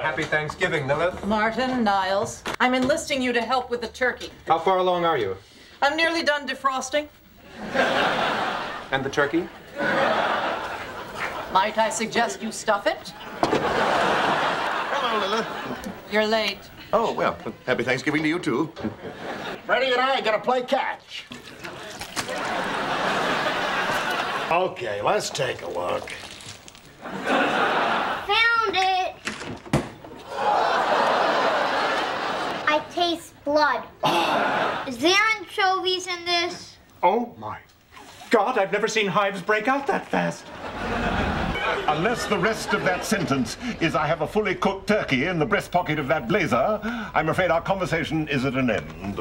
Happy Thanksgiving, Lilith. Martin, Niles, I'm enlisting you to help with the turkey. How far along are you? I'm nearly done defrosting. And the turkey? Might I suggest you stuff it? Hello, Lilith. You're late. Oh, well, happy Thanksgiving to you, too. Freddie and I gotta play catch. Okay, let's take a look. Found it. I taste blood. Ah! Is there anchovies in this? Oh my God, I've never seen hives break out that fast. Unless the rest of that sentence is I have a fully cooked turkey in the breast pocket of that blazer, I'm afraid our conversation is at an end.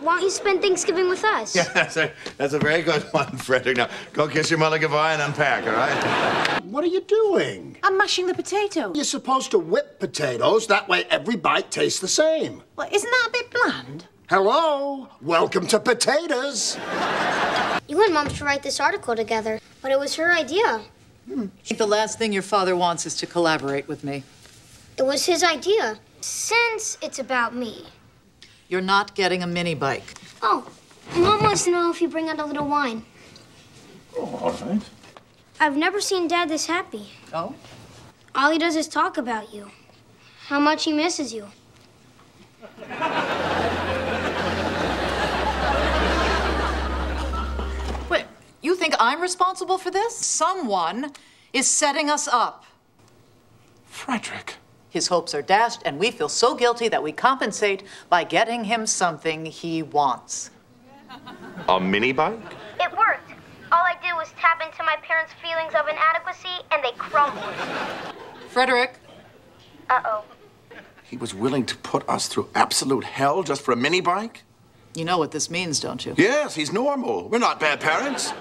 Why don't you spend Thanksgiving with us? Yeah, that's a, that's a very good one, Frederick. Now, go kiss your mother goodbye and unpack, all right? What are you doing? I'm mashing the potato. You're supposed to whip potatoes. That way every bite tastes the same. Well, isn't that a bit bland? Hello? Welcome to potatoes. You and Mom should write this article together, but it was her idea. I think the last thing your father wants is to collaborate with me. It was his idea. Since it's about me. You're not getting a mini bike. Oh, Mom wants to know if you bring out a little wine. Oh, all right. I've never seen Dad this happy. Oh? All he does is talk about you. How much he misses you. Wait, you think I'm responsible for this? Someone is setting us up. Frederick. His hopes are dashed, and we feel so guilty that we compensate by getting him something he wants. A mini bike? It worked. All I did was tap into my parents' feelings of inadequacy, and they crumbled. Frederick, Uh-oh. He was willing to put us through absolute hell just for a mini bike? you know what this means, don't you? Yes, he's normal. We're not bad parents.